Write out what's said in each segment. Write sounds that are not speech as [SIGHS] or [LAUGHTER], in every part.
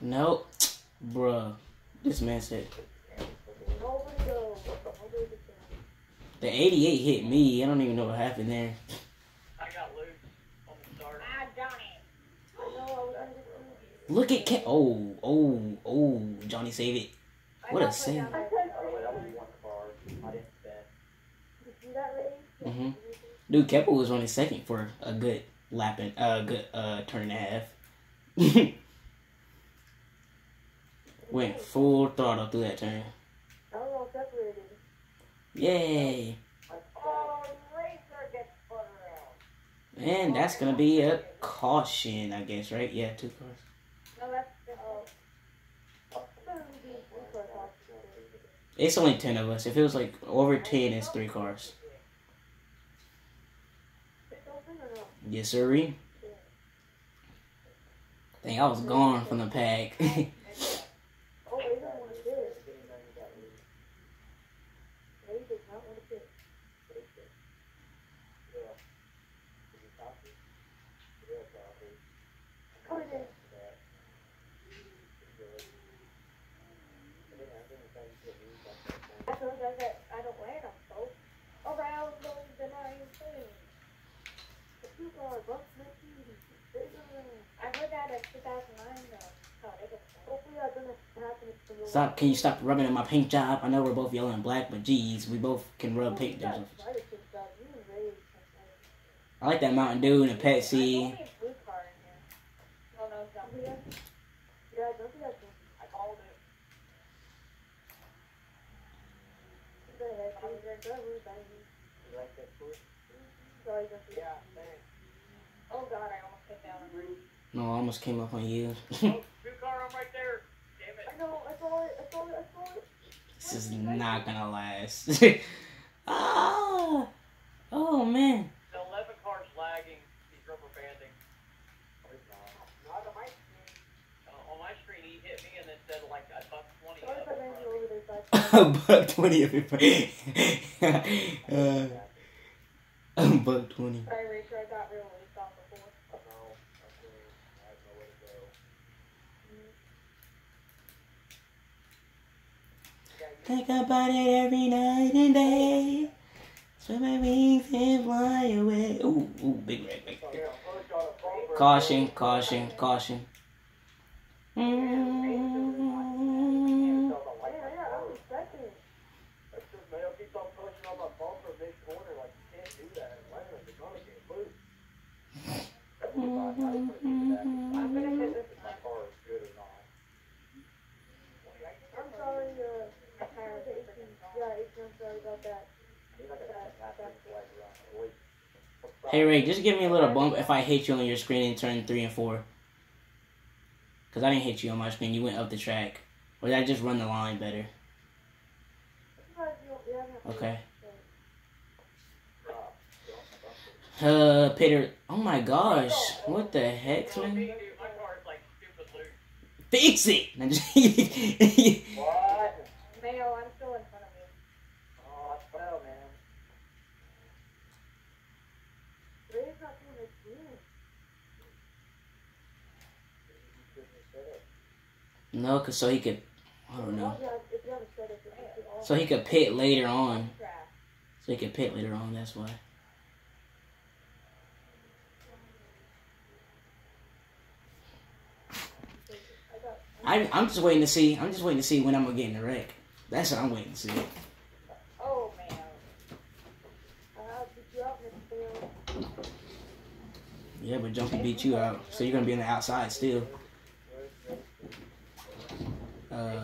Nope. Bruh. This man said. The 88 hit me. I don't even know what happened there. I got loose on the start. Look at Ke- Oh, oh, oh. Johnny save it. What a save. hmm Dude, Keppel was only second for a good lap and uh, good uh, turn and a half. [LAUGHS] Went full throttle through that turn. Yay! And that's gonna be a caution, I guess, right? Yeah, two cars. It's only ten of us. If it was like over ten, it's three cars. Yes, sir. Think I was gone from the pack. [LAUGHS] Stop! Can you stop rubbing in my paint job? I know we're both yellow and black, but geez, we both can rub paint jobs. I like that Mountain Dew and a Pepsi. No, I almost came up on you. [LAUGHS] Two car, I'm right there. Damn it. This is not gonna last. [LAUGHS] ah! Oh man. The 11 car's lagging. He's rubber banding. Uh, on my screen, he hit me and then said like [LAUGHS] a buck 20 up in front of me. [LAUGHS] A buck twenty of it. uh, a buck twenty. Think about it every night and day. Spread my wings and fly away. Ooh, ooh, big red, big red. Caution, caution, caution. Mm. Hey Ray, just give me a little bump if I hit you on your screen in turn three and four. Cause I didn't hit you on my screen. You went up the track, or did I just run the line better? Okay. Uh, Peter. Oh my gosh, what the heck, man? Fix it. [LAUGHS] I'm just- Mayo, I'm still in front of you. Ray's not doing his game. No, cause so he could. I don't know. If you have- if you have a set, it's it's all So he could pit later on. So he could pit later on. That's why. I, I'm just waiting to see. I'm just waiting to see when I'm gonna get in the wreck. That's what I'm waiting to see. Oh, man. Uh, did you out in the? Yeah, but Jumpy beat you out, so you're gonna be on the outside still. Uh,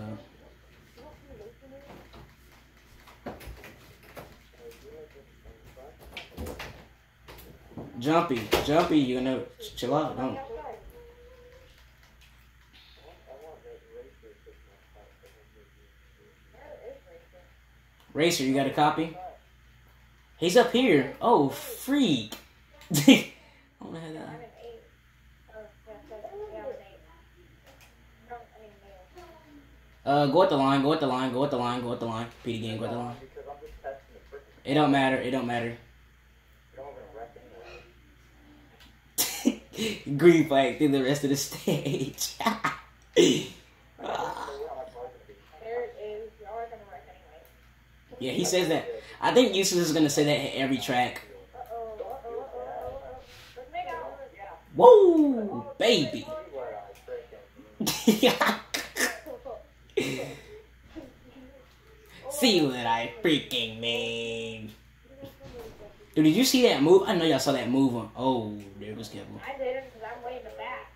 Jumpy, Jumpy, you gonna chill out? Don't. Racer, you got a copy? He's up here. Oh, freak. [LAUGHS] I don't know how that. an eight. Oh, yeah, seven. Yeah, I'm an eight. No, I mean, Mayo. Uh, go at the line. Go at the line. Go at the line. Go at the line. Pete again. Go at the line. It don't matter. It don't matter. [LAUGHS] Green flag through the rest of the stage. [LAUGHS] Yeah, he says that. I think Useless is gonna say that in every track. Whoa, baby. [LAUGHS] See what I freaking mean. Dude, did you see that move? I know y'all saw that move on. Oh, there was Kebble. I didn't because I'm way in the back.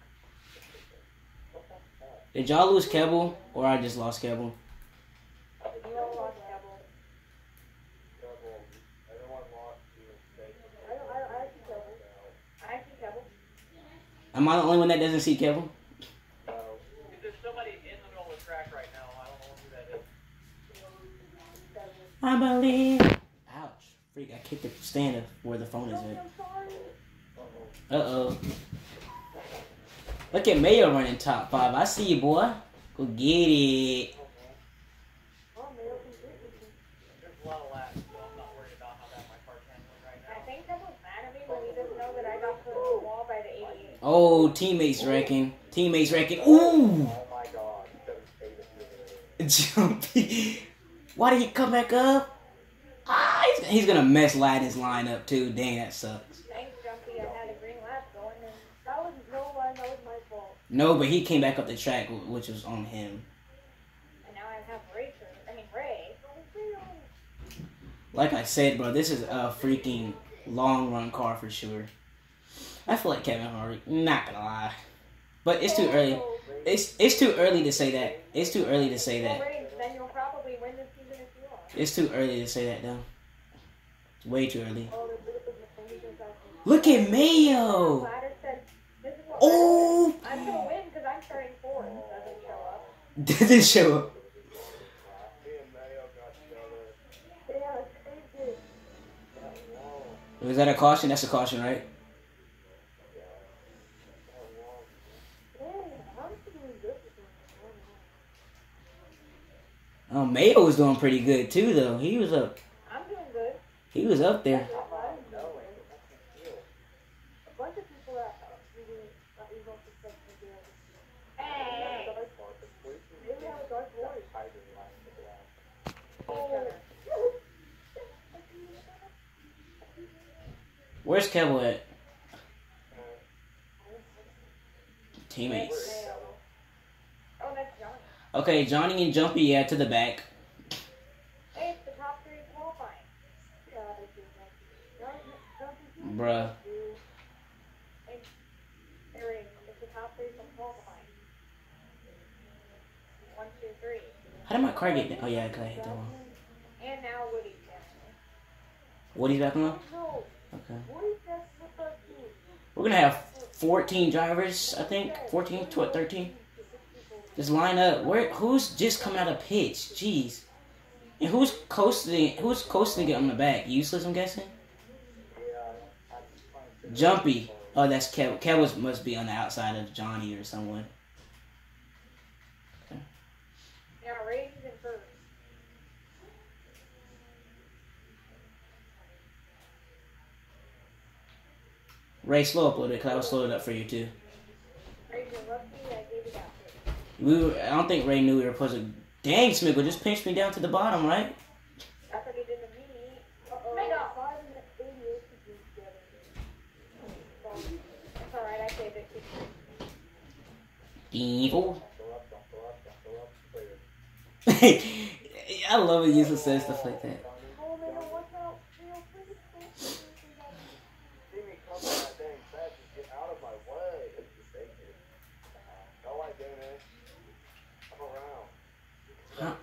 Did y'all lose Kebble or I just lost Kebble? You all lost double. I, don't- I, I see double. I see double. Am I the only one that doesn't see Kebble? Because there's somebody in the middle of the track right now. I don't know who that is. I believe. Ouch. Freak, I kicked the stand of where the phone is at. Uh oh. Look at Mayo running top five. I see you, boy. Go get it. Oh, Mayo can do it. There's a lot of laps, so I'm not worried about how bad my car's handling right I now. think Double's mad at me, but he doesn't know that I got put in the wall by the 88. Oh, teammates wrecking. Teammates wrecking. Ooh! Jumpy. [LAUGHS] [LAUGHS] Why did he come back up? Ah, he's, he's gonna mess Ladin's line up too. Dang, that sucks. No but he came back up the track, which was on him. And now I have to- I mean Ray. Like I said, bro, this is a freaking long run car for sure. I feel like Kevin Harvick. Not gonna lie, but it's too early. It's it's too early to say that. It's too early to say that. Ray, then you'll probably win this season if you are. It's too early to say that though. It's way too early. Look at Mayo. Oh, I'm gonna win because I'm starting fourth. Doesn't show up. didn't show up. Was that a caution? That's a caution, right? Man, I'm doing good with this. Oh, Mayo was doing pretty good too, though. He was up. I'm doing good. He was up there. A bunch of people that really that we don't expect to do it. Hey! Maybe we have a dark voice. Where's Kevin at? Teammates. Oh. Okay, Johnny and Jumpy, yeah, to the back. Hey, it's the top three qualifying. Yeah, it's just like- Johnny- Johnny, Bruh. Hey, Ray, it's the top three from qualifying. One, two, three. How did my car get down? Oh, yeah, 'cause I hit the one. And now Woody's back on? Okay. Woody's the first two. We're gonna have 14 drivers, I think. 14 to 13. Just line up. Where? Who's just coming out of pitch? Jeez. And who's coasting? Who's coasting it on the back? Useless, I'm guessing. Jumpy. Oh, that's Kev. Kev was, must be on the outside of Johnny or someone. Now Ray's in first. Ray, slow up a little bit, cause I was slowing it up for you too. Ray's your lucky, I gave it out to you. We were, I don't think Ray knew we were supposed to. Dang, Smiggle just pinched me down to the bottom, right? That's what he did to me. Uh-oh. Make up. Five and eighty-eight to do together. It's alright, I saved it. Evil. [LAUGHS] I love it. Useless says stuff like that. Oh, man, what's out? You know, please, please, please, Huh?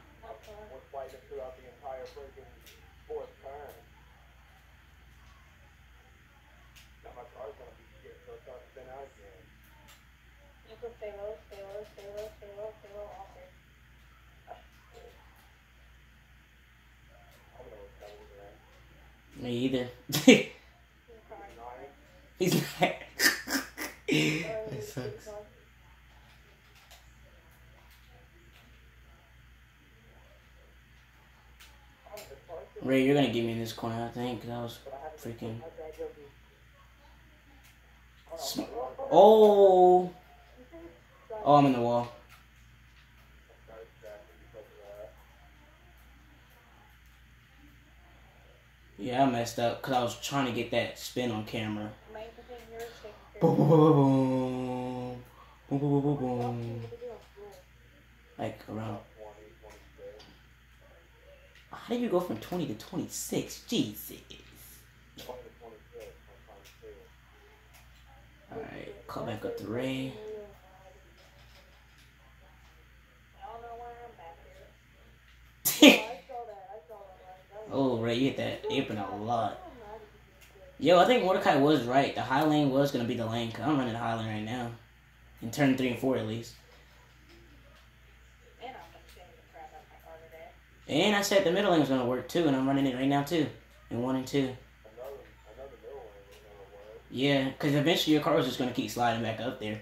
You can stay low, stay low, stay low, stay low, stay low, all there. Me either. You can cry. He's not. That sucks. Ray, you're gonna get me in this corner, I think, I was freaking. Sm- Oh. Oh, I'm in the wall. Yeah, I messed up because I was trying to get that spin on camera. Boom, boom, boom, boom, boom, boom, boom, boom, boom. Like around. How do you go from 20 to 26? Jesus. Alright, call back up to Ray. [LAUGHS] Y'all know why I'm back here. oh, I saw that. I saw Oh, was Ray, you hit that apron a lot. Yo, I think Mordecai was right. The high lane was going to be the lane. Cause I'm running the high lane right now. In turn 3 and 4 at least. And I said the middle lane was going to work too. And I'm running it right now too. In 1 and 2. Yeah, because eventually your car was just going to keep sliding back up there.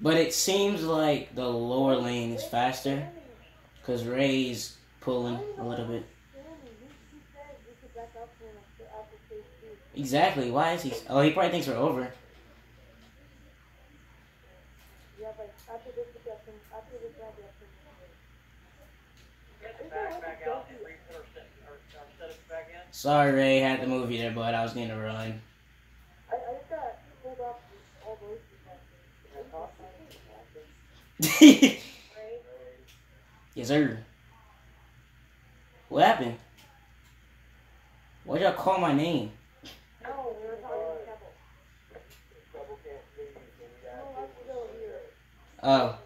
But it seems like the lower lane is faster. Because Ray's pulling a little bit. Exactly. Why is he? Oh, he probably thinks we're over. Sorry, Ray. Had move you there, but I was going to run. [LAUGHS] Yes, sir. What happened? Why'd y'all call my name? Oh.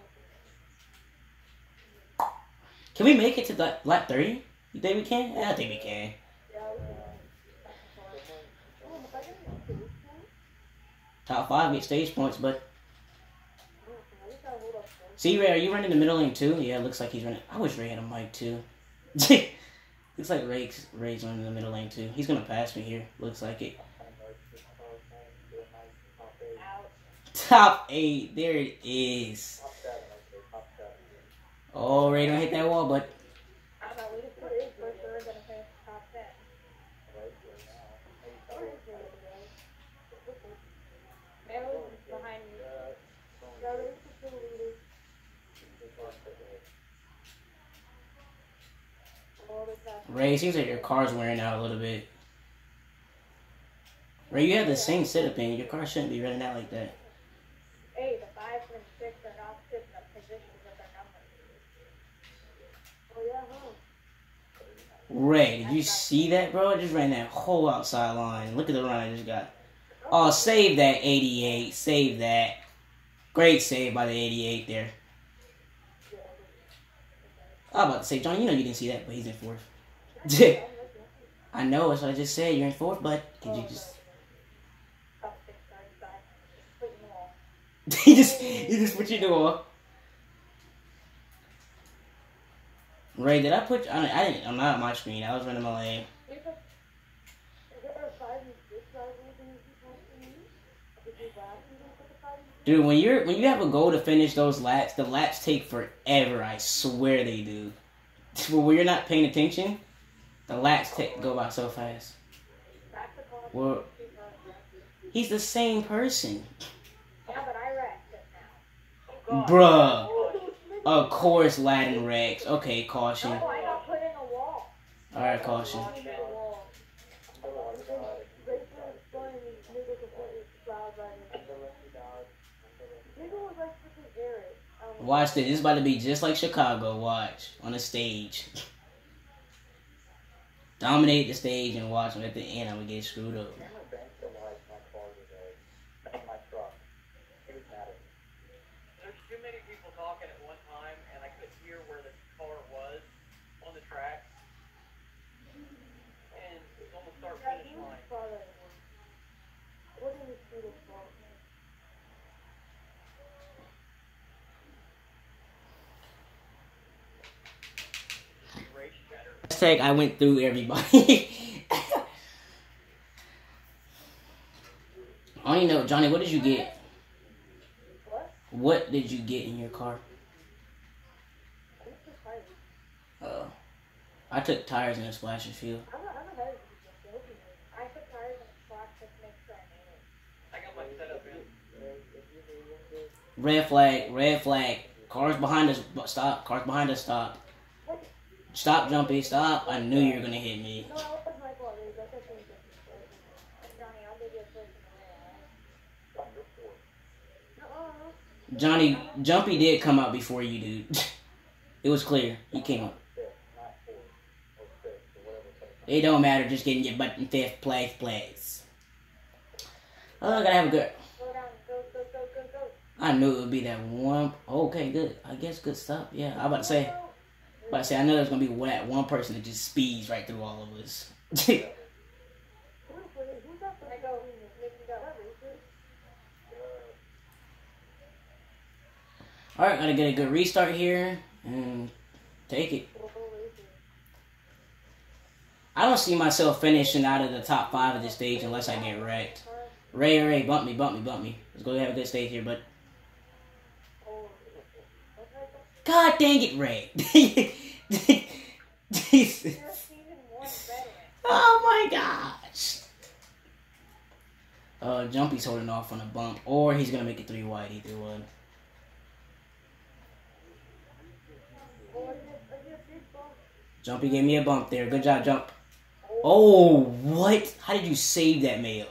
Can we make it to the lap 30? You think we can? Yeah, I think we can. Yeah, we can. Oh, if I get any stage points, Top 5 get stage points, but. See, Ray, are you running the middle lane too? Yeah, it looks like he's running. I wish Ray had a mic too. [LAUGHS] looks like Ray's, Ray's running the middle lane too. He's gonna pass me here. Looks like it. Top 8. There it is. Oh, Ray, don't hit that wall, but. I'm at least for is for sure gonna finish top ten. Meadows is behind me. Meadows is the leader. All the time. Ray, it seems like your car's wearing out a little bit. Ray, you have the same setup in. Your car shouldn't be running out like that. Hey, the five and six are not sitting up positions of their numbers. Oh yeah, huh? Ray, did you see that, bro? I just ran that whole outside line. Look at the run I just got. Oh, save that 88. Save that. Great save by the 88 there. I was about to say, John, you know you didn't see that, but he's in fourth. [LAUGHS] I know, that's what I just said. You're in fourth, but could you just. [LAUGHS] He just he just put you in the wall. Ray, did I put? I, I didn't. I'm not on my screen. I was running my lane. Dude, when you're when you have a goal to finish those laps, the laps take forever. I swear they do. [LAUGHS] When you're not paying attention, the lats take, go by so fast. Well, he's the same person. Bruh. Of course, Latin Rex. Okay, caution. Alright, caution. Watch this. This is about to be just like Chicago. Watch. On a stage. [LAUGHS] Dominate the stage and watch. And at the end, I'm gonna get screwed up. There's too many people talking at one time, and I couldn't hear where the car was on the track. And it's almost start Yeah, he finish Hashtag I went through everybody. [LAUGHS] I don't even know, Johnny. What did you get? What? What did you get in your car? I think it's fine. Uh, I took tires and a splash and fuel. I'm not, I'm not heavy. Just joking. I put tires on the spot just to make sure I made it. I got my setup in. Red flag, red flag. Cars behind us, stop. Cars behind us, stop. What? Stop, Jumpy, stop. I knew you were gonna hit me. No, that was my fault. Dude. That's okay. Johnny, I'll give you a person away, alright? Uh-uh. Johnny, Jumpy did come out before you, dude. [LAUGHS] It was clear. He came out. It don't matter, just getting your butt in fifth place, place. Oh, I gotta have a good. Go down. Go, go, go, go, go. I knew it would be that one. Okay, good. I guess good stuff. Yeah, I'm about to say. Go. I say, I know there's gonna be that one person that just speeds right through all of us. [LAUGHS] All right, gotta get a good restart here and take it. I don't see myself finishing out of the top five of this stage unless I get wrecked. Ray, Ray, bump me, bump me, bump me. Let's go have a good stage here, but God dang it, Ray. [LAUGHS] [LAUGHS] [LAUGHS] Jesus. Oh my gosh. Uh, Jumpy's holding off on a bump, or he's gonna make it three wide. Either one. Jumpy gave me a bump there. Good job, Jump. Oh, what? How did you save that mayo?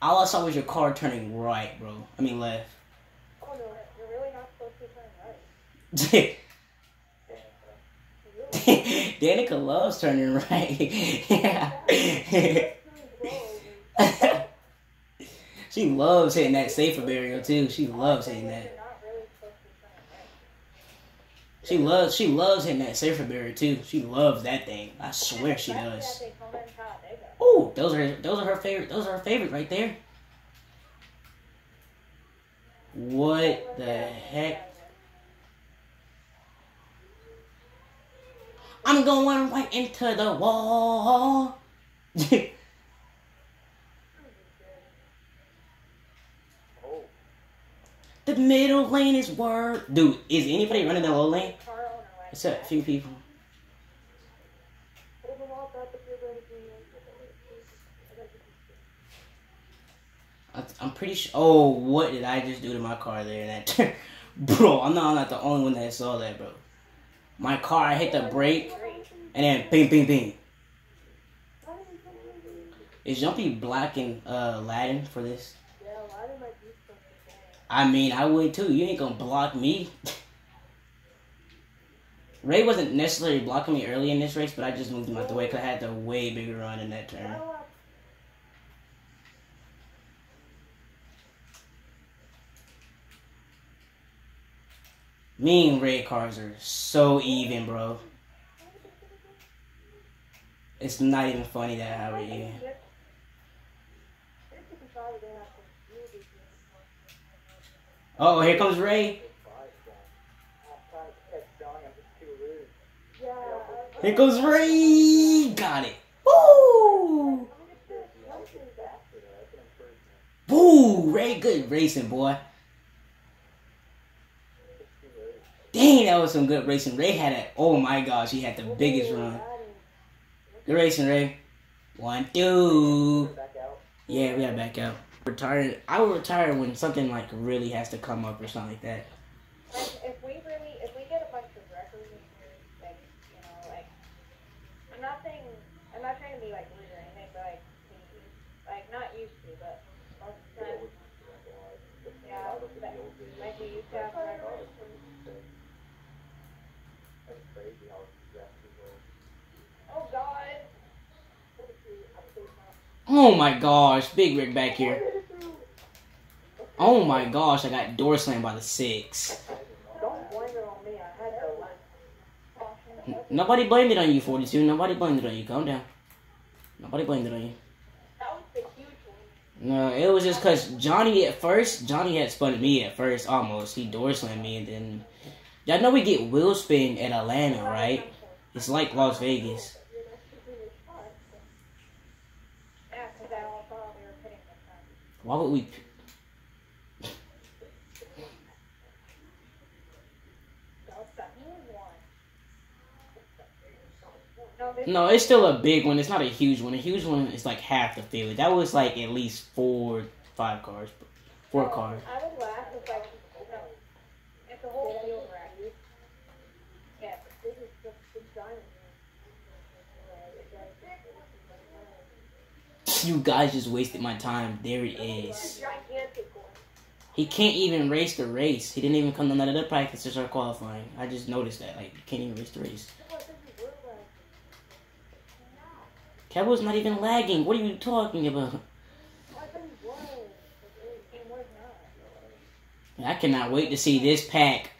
All I saw was your car turning right, bro. I mean left. Oh no, you're really not supposed to turn right. [LAUGHS] [LAUGHS] Danica loves turning [LAUGHS] right. yeah. [LAUGHS] she loves hitting that safer barrier too. She loves hitting that. She loves she loves hitting that safer barrier too. She loves that thing. I swear she does. Oh, those are those are her favorite. Those are her favorite right there. What the heck? Going right into the wall. [LAUGHS] the middle lane is word. Dude, is anybody running the low lane? Except a few people. I'm pretty sure. Oh, what did I just do to my car there? That, [LAUGHS] bro, I'm not, I'm not the only one that saw that, bro. My car, I hit the brake, and then bing, bing, bing. Is Jumpy blocking uh Aladdin for this? I mean, I would too. You ain't gonna block me. [LAUGHS] Ray wasn't necessarily blocking me early in this race, but I just moved him out the way because I had the way bigger run in that turn. Me and Ray cars are so even, bro. It's not even funny that how we're even. Oh, here comes Ray. Here goes Ray. Got it. Woo! Woo! Ray, good racing, boy. Dang, that was some good racing. Ray had a. Oh my gosh, he had the biggest run. Good racing, Ray. One, two. Yeah, we gotta back out. Retire. I will retire when something like really has to come up or something like that. Like, if we really, if we get a bunch of records like, you know, like, I'm not saying, I'm not trying to be like rude or anything, but like, like not used to, but most of the time, yeah, like. Oh God. Oh my gosh, Big Rick back here. Oh my gosh, I got door slammed by the six. Nobody blamed it on you, 42. Nobody blamed it on you. Calm down. Nobody blamed it on you. No, it was just because Johnny at first, Johnny had spun me at first almost. He door slammed me and then. Y'all know we get wheel spin at Atlanta, right? It's like Las Vegas. Yeah, because I all thought we were pitting the front. Why would we? No, it's still a big one. It's not a huge one. A huge one is like half the field. That was like at least four, five cars, four cars. I no, if the whole field wrecked. Yeah, this is the, the diamond. You guys just wasted my time. There it is. He can't even race the race. He didn't even come to none of the practice to start qualifying. I just noticed that. Like, can't even race the race. Cabo's not even lagging. What are you talking about? I cannot wait to see this pack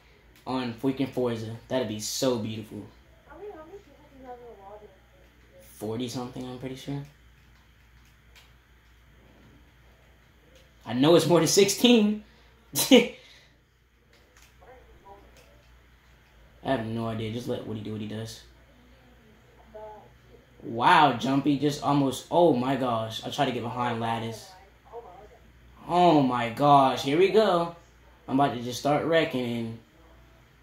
on freaking Forza. That'd be so beautiful. How many, how many people do you have in the lobby? 40 something, I'm pretty sure. I know it's more than 16. [LAUGHS] I have no idea. Just let Woody do what he does. Wow, Jumpy just almost. Oh my gosh. I tried to get behind Lattice. Oh my gosh. Here we go. I'm about to just start wrecking.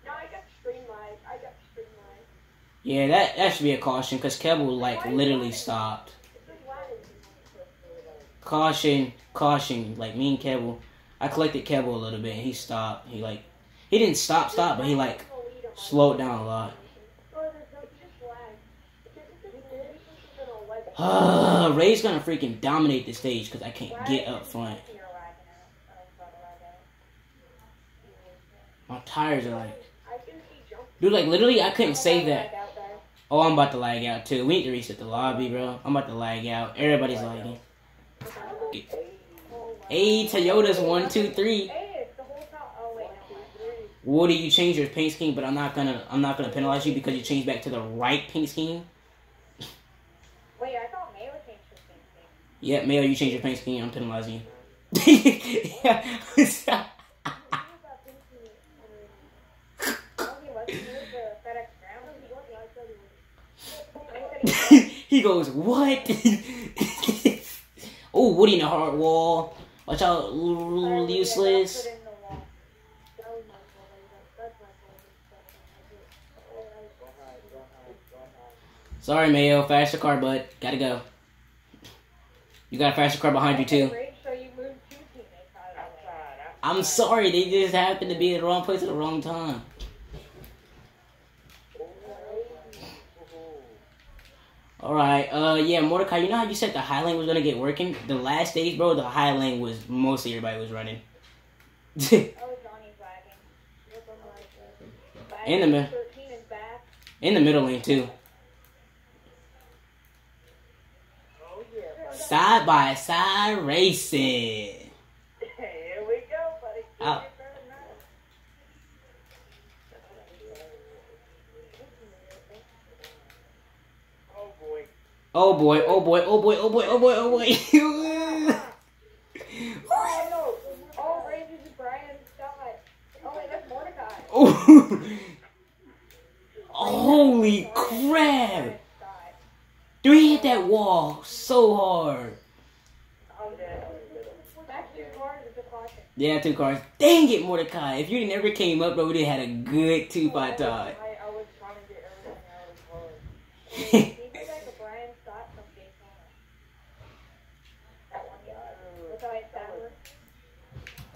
No, I got streamlined. I got streamlined. yeah, that, that should be a caution because Keble, like, literally stopped. This is why caution, caution. Like me and Keble, I collected Keble a little bit, and he stopped. He like, he didn't stop, stop, but he like slowed down a lot. [SIGHS] Ah, Ray's gonna freaking dominate the stage because I can't get up front. My tires are like, dude, like literally, I couldn't save that. Oh, I'm about to lag out too. We need to reset the lobby, bro. I'm about to lag out. Everybody's lagging. Hey, Toyota's one, two, three. Woody, you change your paint scheme, but I'm not gonna I'm not gonna penalize you because you changed back to the right paint scheme. Wait, I thought Mayo changed his thing. Yeah, Mayo, you changed your paint scheme. I'm penalizing you. [LAUGHS] he goes, what? [LAUGHS] oh, Woody in the hard wall. Watch out, useless. Sorry, Mayo. Faster car, bud. Gotta go. You got a faster car behind you too. I'm sorry, they just happened to be in the wrong place at the wrong time. Alright, uh, yeah, Mordecai, you know how you said the High Lane was gonna get working? The last days, bro, the High Lane was, mostly everybody was running. [LAUGHS] In the middle. In the middle lane, too. Side by side racing. [LAUGHS] Here we go, buddy. Out. Oh boy. Oh boy, oh boy, oh boy, oh boy, oh boy, oh boy. Oh. [LAUGHS] Holy crap! Dude, he hit that wall so hard. Yeah, two cars. Dang it, Mordecai. If you never came up, bro, we would have had a good two by tie. I, I was trying to get everything out of the car. He did like a Brian Scott from Daytona. That one guy. With all his towers.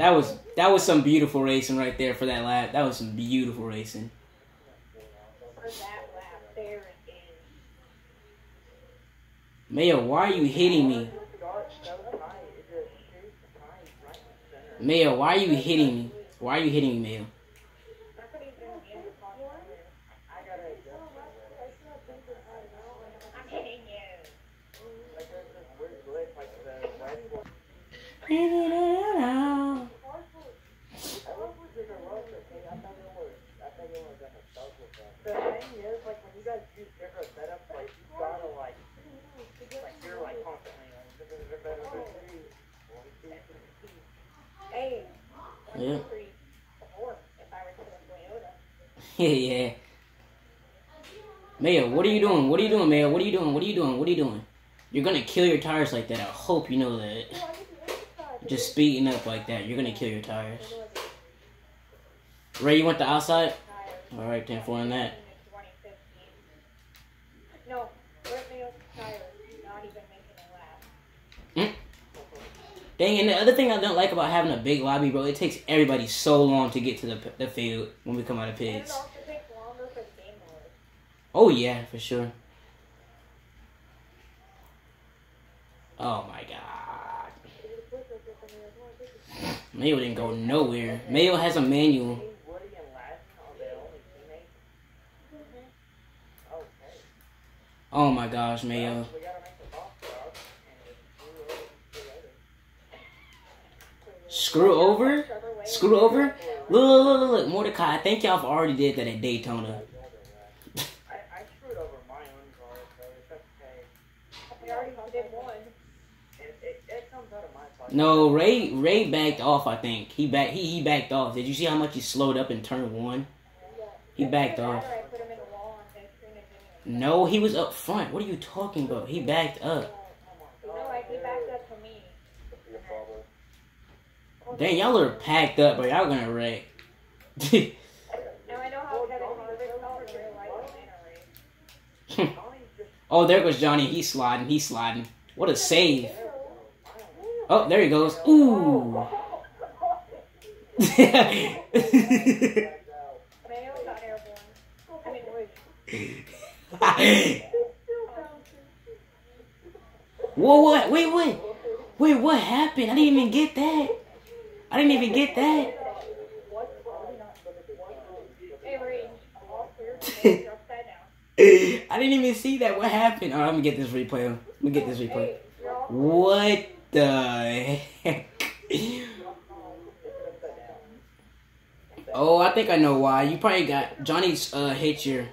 That was that was some beautiful racing right there for that lap. That was some beautiful racing. Mayo, why are you hitting me? Mayo, why are you hitting me? Why are you hitting me, Mayo? That's what he's doing in the caution. I gotta adjust. I'm hitting you. Like there's this weird glitch, like the red one. I love what you're gonna run, okay? I thought it was, I thought it was gonna start with that. The thing is, like when you guys use different setups, like you gotta like, like you're like constantly like. Hey. Yeah. Three, four, if I were to a Toyota. Yeah. Mayo, what are you doing? What are you doing, Mayo? What are you doing? What are you doing? What are you doing? You're gonna kill your tires like that. I hope you know that. Just speeding up like that, you're gonna kill your tires. Ray, you went the outside? All right, then for on that. No, Whitney's tires, not even making it last. Dang, and the other thing I don't like about having a big lobby, bro, it takes everybody so long to get to the, the field when we come out of And it pits. also takes longer for game. Oh yeah, for sure. Oh my god. Mayo didn't go nowhere. Mayo has a manual. Hey, Woody and Lassie are the only teammates? Mm-hmm. Okay. Oh my gosh, Mayo. We gotta make the boss dog and just screw over, screw over. Screw over? Screw over? Look, look, look, look, look, Mordecai, I think y'all have already did that at Daytona. No, Ray Ray backed off, I think. He back he, he backed off. Did you see how much he slowed up in turn one? He backed off. I put him in the wall on his screen and didn't even- No, he was up front. What are you talking about? He backed up. No, like he backed up to me. Dang, y'all are packed up, but y'all gonna wreck. [LAUGHS] Oh, there goes Johnny. He's sliding. He's sliding. What a save. Oh, there he goes. Ooh. [LAUGHS] Whoa, what? Wait, wait. Wait, what happened? I didn't even get that. I didn't even get that. [LAUGHS] I didn't even see that. What happened? Oh, let me get this replay. Let me get this replay. What the heck? Oh, I think I know why. You probably got Johnny's uh hit your.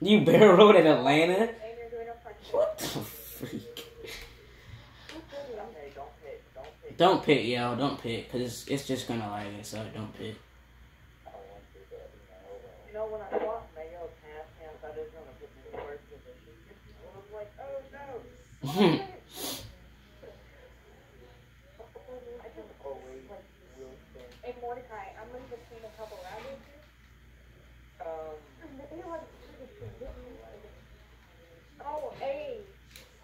You barrel road at Atlanta? and you're doing a punch. What the freak? Don't. Don't hit. Don't pit, yo. Don't pit, cause it's, it's just gonna lag us out. Don't pit. You know, when I walked Mayo past him, I thought it was going to put me in the position. I was like, oh no. [LAUGHS] Just always will spin. Hey, Mordecai, I'm in between a couple rabbits. Um, Oh, hey.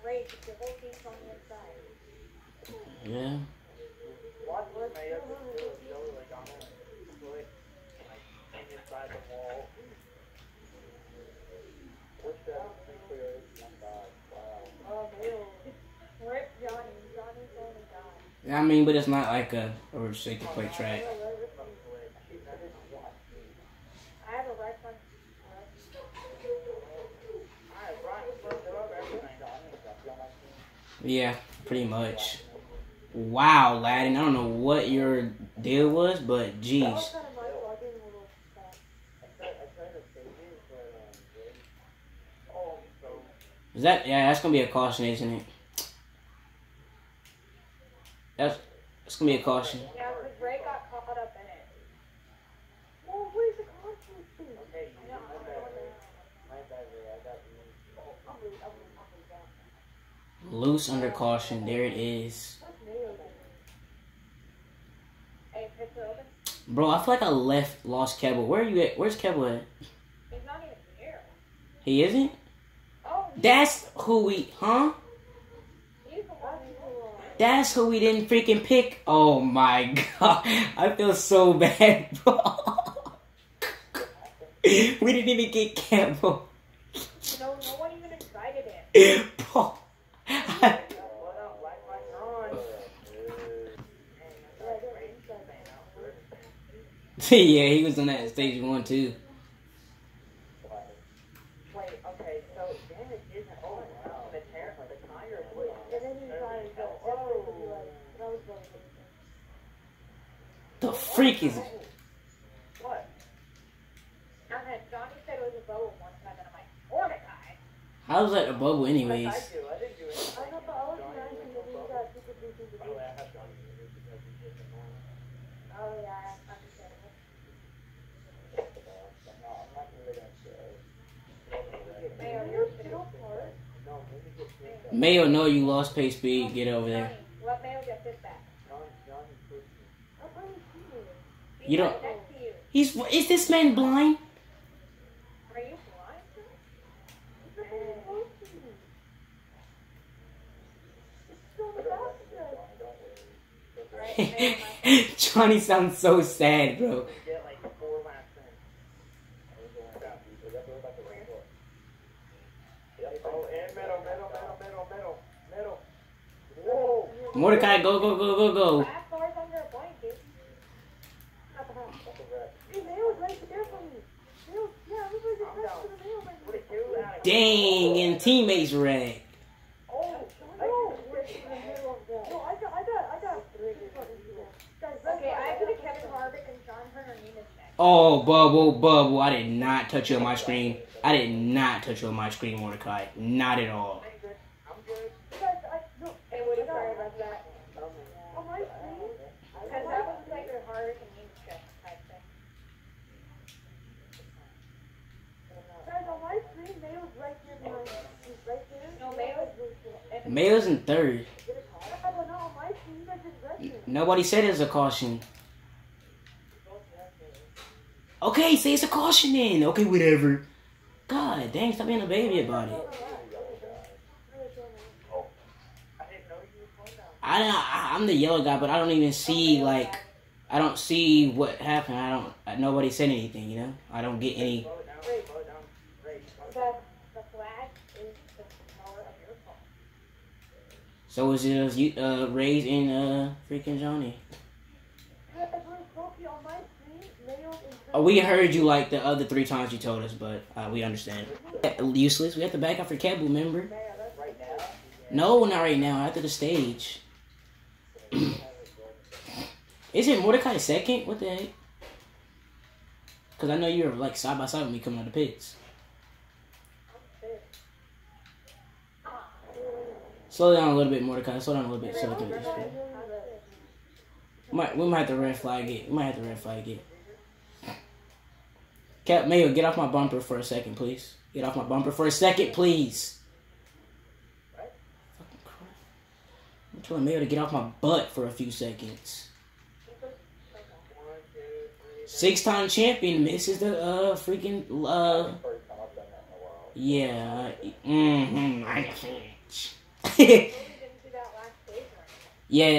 Rage, your whole team's on the inside. yeah. watch Mayo just do a Joey like on a foot, like, inside the wall. Which that is clear is one guy. Wow. Oh, Mayo. Rip Johnny. Johnny's the only guy. I mean, but it's not like a, a restrictor plate track. Yeah, pretty much. Wow, Latin. I don't know what your deal was, but jeez. I tried, I tried to save it, but, um, oh, so. Is that yeah? That's gonna be a caution, isn't it? That's it's gonna be a caution. Yeah, because Ray got caught up in it. Well, where's the conflict? Okay, you know I'm that. going down. My bad, Ray. I got you. Oh, I'm really, I'm really, I'm really down. Loose under caution. There it is. Hey, pitch it open. Bro, I feel like I left lost Kebble. Where are you at? Where's Kebble at? He's not even here. He isn't? Oh, That's who we huh? he's the one who. That's who we didn't freaking pick. Oh my [LAUGHS] god. I feel so bad, bro. [LAUGHS] we didn't even get Campbell. No, no one even invited him. [LAUGHS] Bro. I- What up, Black Lights are on? [LAUGHS] yeah, he was on that stage one too. Wait, okay, so damage isn't, wow. The tire, the tire was. And then you try to go. The freak is What? And then Johnny said it was a bubble one time, and I'm like, Mordecai. how's that a bubble anyways? I do, I didn't do anything. I know, but I was Johnny nice was and no then you problem. got super duper By the way, I have Johnny in here because he's just annoying. Oh, Mayo, no, you lost pace speed. Get over there. Let Mayo get this back. You pushed me. He's You right don't- next to you. He's is this man blind? Are you blind? [LAUGHS] Right, Mayo, my- Johnny sounds so sad, bro. Get like four laps in. Oh, and middle, middle, middle, middle, middle, middle. Whoa. Mordecai, go, go, go, go, go. Last car's under a blanket. I'm down. What a two out of Dang, and teammates wreck. Oh, Okay, I put a Kevin Harvick and John Hunter Nema's next. Oh, bubble, bubble. I did not touch you on my screen. I did not touch you on my screen, Mordecai. Not at all. I'm good. I'm good. Hey, what do you sorry about that? Because that was like a Harvick and Nemechek type thing. No, Mayo's and Mayo's in third. Nobody said it's a caution. Okay, say it's a caution then. Okay, whatever. God dang, stop being a baby about it. I I I'm the yellow guy, but I don't even see like I don't see what happened. I don't. Nobody said anything. You know. I don't get any. Slow it down. Slow it down. Race. the, the flag is the color of your phone. So is it us, you, uh, Rays and uh, freaking Johnny? Oh, we heard you like the other three times you told us, but uh, we understand. Useless. We have to back up for cable, remember? No, not right now. After the stage. [CLEARS THROAT] Isn't Mordecai second? What the heck? Because I know you were like side by side with me coming out of the pits. Slow down a little bit, Mordecai. Slow down a little bit so I can speed. Might, we might have to red flag it. We might have to red flag it. Cap Mayo, get off my bumper for a second, please. Get off my bumper for a second, please. I'm telling Mayo to get off my butt for a few seconds. Six-time champion misses the uh freaking uh yeah mm-hmm [LAUGHS] We didn't do that last stage or anything. yeah